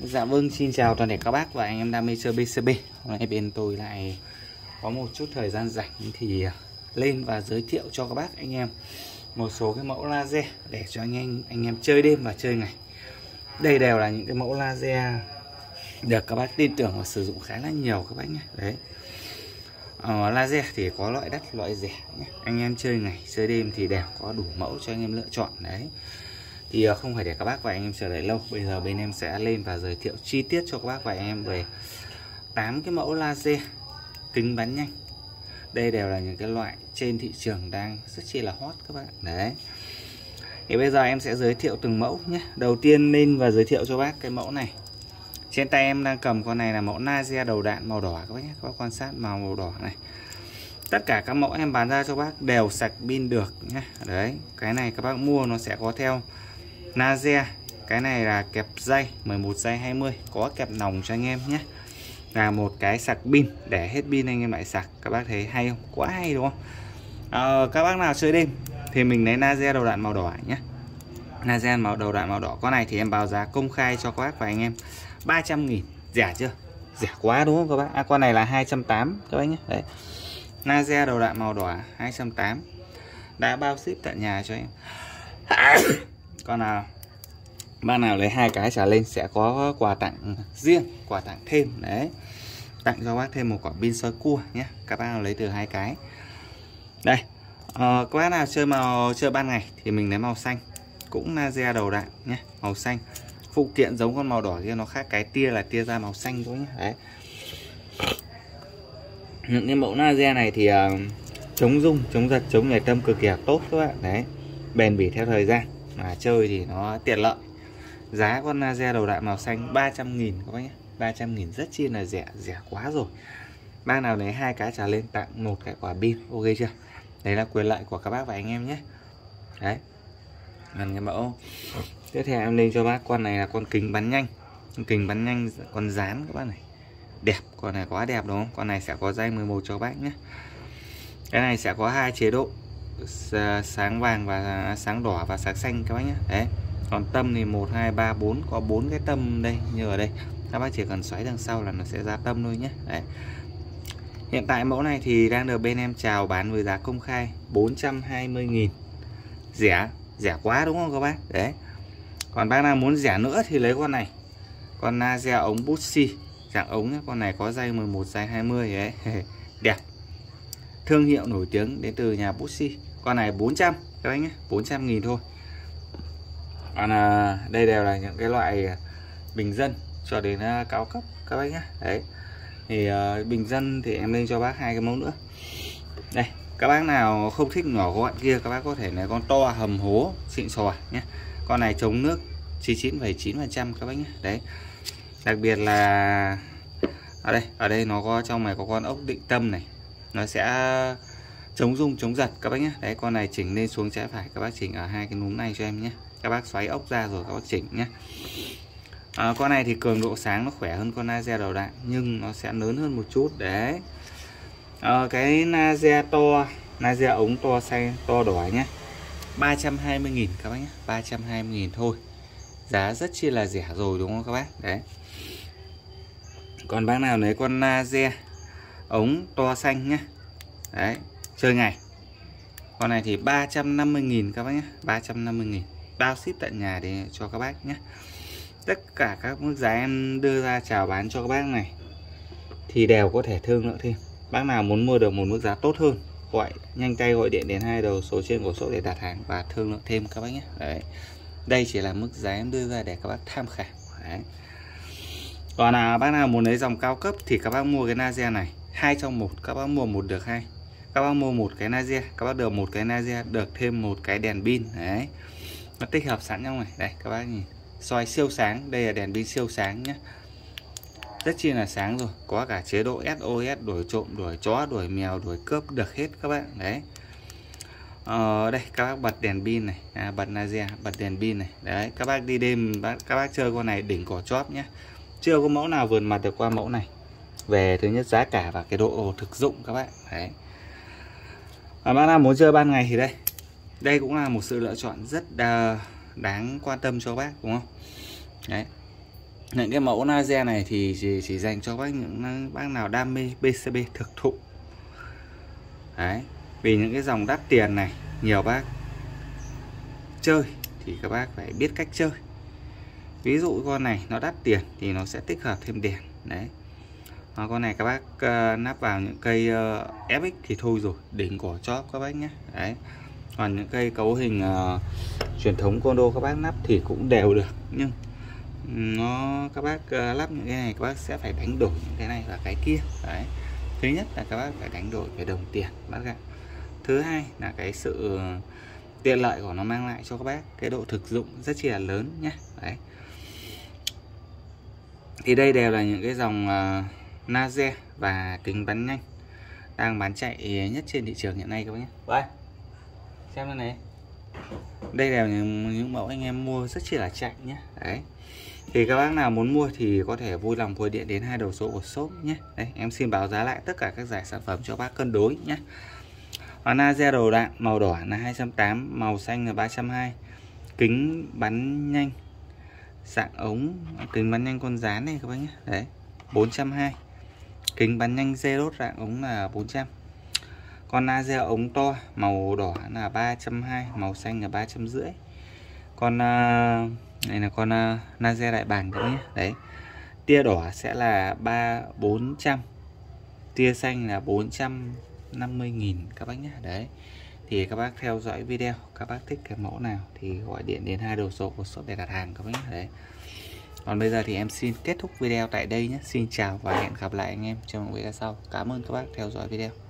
Dạ vâng, xin chào toàn thể các bác và anh em đam mê chơi BCB Hôm nay bên tôi lại có một chút thời gian rảnh thì lên và giới thiệu cho các bác anh em một số cái mẫu laser để cho anh em anh em chơi đêm và chơi ngày. Đây đều là những cái mẫu laser được các bác tin tưởng và sử dụng khá là nhiều các bác nhé. Đấy. Ờ, Laser thì có loại đắt loại rẻ nhé. Anh em chơi ngày, chơi đêm thì đều có đủ mẫu cho anh em lựa chọn. Đấy thì ờ, không phải để các bác và anh em chờ đợi lâu. Bây giờ bên em sẽ lên và giới thiệu chi tiết cho các bác và anh em về 8 cái mẫu laser kính bắn nhanh. Đây đều là những cái loại trên thị trường đang rất chi là hot các bạn. Đấy. Thì bây giờ em sẽ giới thiệu từng mẫu nhé. Đầu tiên lên và giới thiệu cho bác cái mẫu này. Trên tay em đang cầm con này là mẫu laser đầu đạn màu đỏ các bác nhé. Các bác quan sát màu màu đỏ này. Tất cả các mẫu em bán ra cho bác đều sạc pin được nhé. Đấy. Cái này các bác mua nó sẽ có theo laser cái này là kẹp dây 11 dây 20 có kẹp nòng cho anh em nhé. Là một cái sạc pin. Để hết pin anh em lại sạc. Các bác thấy hay không? Quá hay đúng không? À, các bác nào chơi đêm thì mình lấy laser đầu đạn màu đỏ nhé. Laser màu đầu đạn màu đỏ. Con này thì em báo giá công khai cho các bác và anh em. 300 nghìn. Rẻ chưa? Rẻ quá đúng không các bác? À, con này là 280 các bác nhé. Đấy. Laser đầu đạn màu đỏ 280 đã bao ship tận nhà cho em con nào? Bạn nào lấy hai cái trả lên sẽ có quà tặng riêng quà tặng thêm. Đấy. Tặng cho bác thêm một quả pin soi cua nhé. Các bác nào lấy từ hai cái. Đây. À, các bác nào chơi màu chơi ban ngày thì mình lấy màu xanh. Cũng laser đầu đạn nhé màu xanh. Phụ kiện giống con màu đỏ kia nó khác cái tia là tia ra màu xanh thôi nhé. Đấy. Những cái mẫu laser này thì uh, chống rung chống giật chống nhảy tâm cực kỳ tốt các bạn đấy. Bền bỉ theo thời gian mà chơi thì nó tiện lợi. Giá con laser đầu đạn màu xanh 300 nghìn các bác nhé. 300 nghìn rất chi là rẻ rẻ quá rồi. Bác nào lấy hai cái trả lên tặng một cái quả pin, ok chưa? Đấy là quyền lợi của các bác và anh em nhé. Đấy. Gần cái mẫu. Tiếp theo em lên cho bác, con này là con kính bắn nhanh. Con kính bắn nhanh, con dán các bác này. Đẹp, con này quá đẹp đúng không? Con này sẽ có dây 11 cho bác nhé. Cái này sẽ có hai chế độ sáng vàng và sáng đỏ và sáng xanh các bác nhé. Đấy. Còn tâm thì 1 2 3 4 có bốn cái tâm đây, như ở đây. Các bác chỉ cần xoáy đằng sau là nó sẽ ra tâm thôi nhé. Đấy. Hiện tại mẫu này thì đang được bên em chào bán với giá công khai 420.000 rẻ rẻ quá đúng không các bác? Đấy. Còn bác nào muốn rẻ nữa thì lấy con này. Con laser ống Bussy dạng ống nhé. con này có dây 11 dây 20 đấy đẹp thương hiệu nổi tiếng đến từ nhà Bussy con này 400 các anh nhé 400 nghìn thôi. Còn à, đây đều là những cái loại bình dân cho đến à, cao cấp các bác nhé. Đấy. Thì uh, bình dân thì em lên cho bác hai cái mẫu nữa. Đây các bác nào không thích nhỏ gọn kia các bác có thể lấy con to hầm hố xịn sò nhé. Con này chống nước 99,9 phần trăm các bác nhé. Đấy. Đặc biệt là ở đây ở đây nó có trong này có con ốc định tâm này nó sẽ chống rung chống giật các bác nhé. Đấy con này chỉnh lên xuống trái phải các bác chỉnh ở hai cái núm này cho em nhé. Các bác xoáy ốc ra rồi các bác chỉnh nhé. À, con này thì cường độ sáng nó khỏe hơn con laser đầu đạn nhưng nó sẽ lớn hơn một chút. Đấy. À, cái laser to laser ống to xanh to đỏ nhé. 320.000 các bác nhé 320.000 thôi. Giá rất chi là rẻ rồi đúng không các bác? Đấy. Còn bác nào lấy con laser? Ống to xanh nhé đấy, chơi ngày. Con này thì 350.000 các bác nhé 350.000 bao ship tận nhà để cho các bác nhé tất cả các mức giá em đưa ra chào bán cho các bác này thì đều có thể thương lượng thêm. Bác nào muốn mua được một mức giá tốt hơn, gọi, nhanh tay gọi điện đến hai đầu số trên của số để đặt hàng và thương lượng thêm các bác nhé đấy, đây chỉ là mức giá em đưa ra để các bác tham khảo. Đấy. còn là bác nào muốn lấy dòng cao cấp thì các bác mua cái laser này hai trong một các bác mua một được hai. Các bác mua một cái laser các bác được một cái laser được thêm một cái đèn pin đấy. Nó tích hợp sẵn trong này. Đây các bác nhìn. Soi siêu sáng đây là đèn pin siêu sáng nhé rất chi là sáng rồi. Có cả chế độ SOS đuổi trộm đuổi chó đuổi mèo đuổi cướp được hết các bạn đấy. Ờ, đây các bác bật đèn pin này. À, bật laser bật đèn pin này. Đấy các bác đi đêm các bác chơi con này đỉnh cỏ chóp nhé chưa có mẫu nào vườn mặt được qua mẫu này về thứ nhất giá cả và cái độ thực dụng các bạn. Đấy. Và bác nào muốn chơi ban ngày thì đây. Đây cũng là một sự lựa chọn rất đáng quan tâm cho bác đúng không? Đấy. Những cái mẫu laser này thì chỉ, chỉ dành cho bác những bác nào đam mê PCB thực thụ. Đấy. Vì những cái dòng đắt tiền này nhiều bác chơi thì các bác phải biết cách chơi. Ví dụ con này nó đắt tiền thì nó sẽ tích hợp thêm đèn. Đấy à, con này các bác uh, nắp vào những cây ờ, uh, FX thì thôi rồi đỉnh cỏ chóp các bác nhé. Đấy. Còn những cây cấu hình uh, truyền thống condo các bác nắp thì cũng đều được nhưng nó các bác uh, lắp những cái này các bác sẽ phải đánh đổi những cái này và cái kia. Đấy. Thứ nhất là các bác phải đánh đổi về đồng tiền bác ạ. Thứ hai là cái sự tiện lợi của nó mang lại cho các bác cái độ thực dụng rất chi là lớn nhé. Đấy. Thì đây đều là những cái dòng uh, Naze và kính bắn nhanh. Đang bán chạy nhất trên thị trường hiện nay các bác nhé. Đây, xem đây này. Đây là những, những mẫu anh em mua rất chỉ là chạy nhé. Đấy. Thì các bác nào muốn mua thì có thể vui lòng gọi điện đến hai đầu số của shop nhé. Đây em xin báo giá lại tất cả các giải sản phẩm cho bác cân đối nhé. Honda Zero đạn màu đỏ là 280 màu xanh là 320 kính bắn nhanh. Dạng ống kính bắn nhanh con rán này các bác nhé. Đấy 420 kính bắn nhanh dê đốt dạng ống là 400 con laser ống to màu đỏ là 320 màu xanh là 350 con uh, này là con uh, đại bàng các nhé đấy. Tia đỏ sẽ là 3 400 tia xanh là 450.000 các bác nhé đấy. Thì các bác theo dõi video các bác thích cái mẫu nào thì gọi điện đến hai đầu số của shop để đặt hàng các bác nhé đấy còn bây giờ thì em xin kết thúc video tại đây nhé. Xin chào và hẹn gặp lại anh em trong video sau. Cảm ơn các bác theo dõi video.